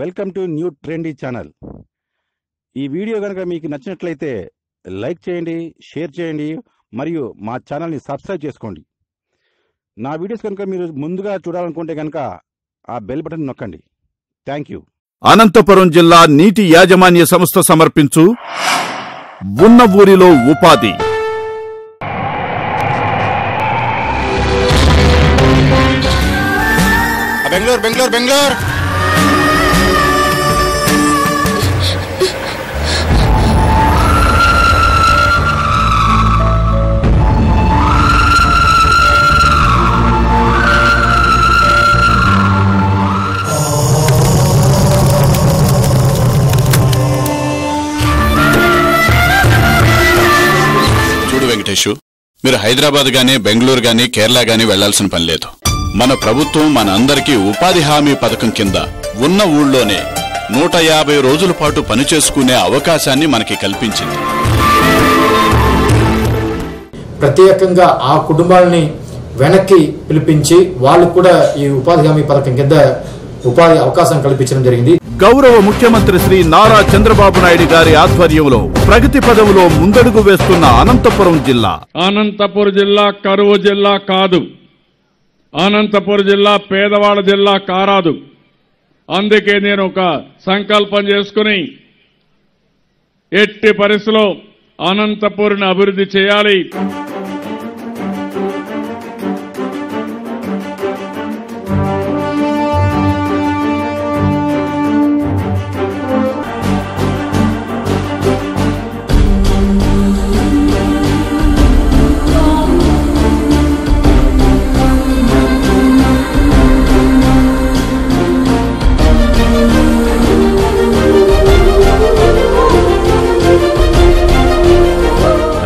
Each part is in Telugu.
Welcome to new trendy channel. ఈ వీడియో కనుక మీకు నచ్చినట్లయితే లైక్ చేయండి షేర్ చేయండి మరియు మా ఛానల్ని సబ్స్క్రైబ్ చేసుకోండి. నా వీడియోస్ కనుక మీరు ముందుగా చూడాలనుకుంటే కనుక ఆ బెల్ బటన్ నొక్కండి. Thank you. అనంతపురం జిల్లా నీటి యాజమాన్య సంస్థ సమర్పించు ఉన్న ఊరిలో ఉపాధి. బెంగళూరు బెంగళూరు బెంగళూరు! వెంకటేషు మీరు హైదరాబాద్ గానీ బెంగళూరు గానీ కేరళ గానీ వెళ్ళాల్సిన పని లేదు. మన ప్రభుత్వం మన అందరికీ ఉపాధి హామీ పథకం కింద ఉన్న ఊళ్ళోనే నూట యాభై రోజుల పాటు పనిచేసుకునే అవకాశాన్ని మనకి కల్పించింది. ప్రత్యేకంగా ఆ కుటుంబాలని వెనక్కి పిలిపించి వాళ్ళు కూడా ఈ ఉపాధి హామీ పథకం కింద ఉపాధి అవకాశం కల్పించడం జరిగింది. గౌరవ ముఖ్యమంత్రి శ్రీ నారా చంద్రబాబు నాయుడు గారి ఆధ్వర్యంలో ప్రగతి పదవులో ముందడుగు వేస్తున్న అనంతపురం జిల్లా. అనంతపురం జిల్లా కరువు జిల్లా కాదు. అనంతపురం జిల్లా పేదవాళ్ళ జిల్లా కారాదు. అందుకే నేను ఒక సంకల్పం చేసుకుని ఎట్టి పరిస్థితిలో అనంతపురిని అభివృద్ధి చేయాలి.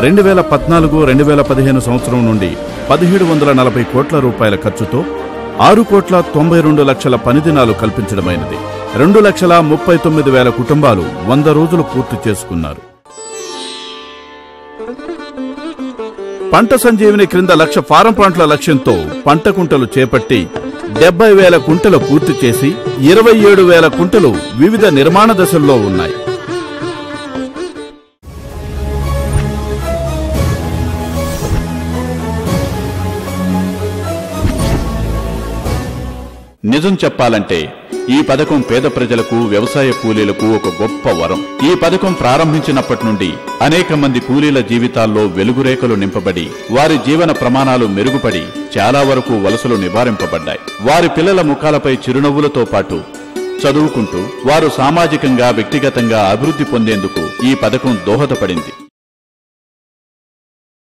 రెండు వేల పద్నాలుగు రెండు వేల పదిహేను సంవత్సరం నుండి పదిహేడు వందల నలభై కోట్ల రూపాయల ఖర్చుతో ఆరు కోట్ల తొంభై రెండు లక్షల పనిదినాలు కల్పించడమైనది. రెండు లక్షల ముప్పై తొమ్మిది వేల కుటుంబాలు వంద రోజులు పూర్తి చేసుకున్నారు. పంట సంజీవిని క్రింద లక్ష ఫారం ప్లాంట్ల లక్ష్యంతో పంట కుంటలు చేపట్టి డెబ్బై వేల కుంటలు పూర్తి చేసి ఇరవై ఏడు వేల కుంటలు వివిధ నిర్మాణ దశల్లో ఉన్నాయి. నిజం చెప్పాలంటే ఈ పథకం పేద ప్రజలకు వ్యవసాయ కూలీలకు ఒక గొప్ప వరం. ఈ పథకం ప్రారంభించినప్పటి నుండి అనేక మంది కూలీల జీవితాల్లో వెలుగురేఖలు నింపబడి వారి జీవన ప్రమాణాలు మెరుగుపడి చాలా వరకు వలసలు నివారింపబడ్డాయి. వారి పిల్లల ముఖాలపై చిరునవ్వులతో పాటు చదువుకుంటూ వారు సామాజికంగా వ్యక్తిగతంగా అభివృద్ధి పొందేందుకు ఈ పథకం దోహదపడింది.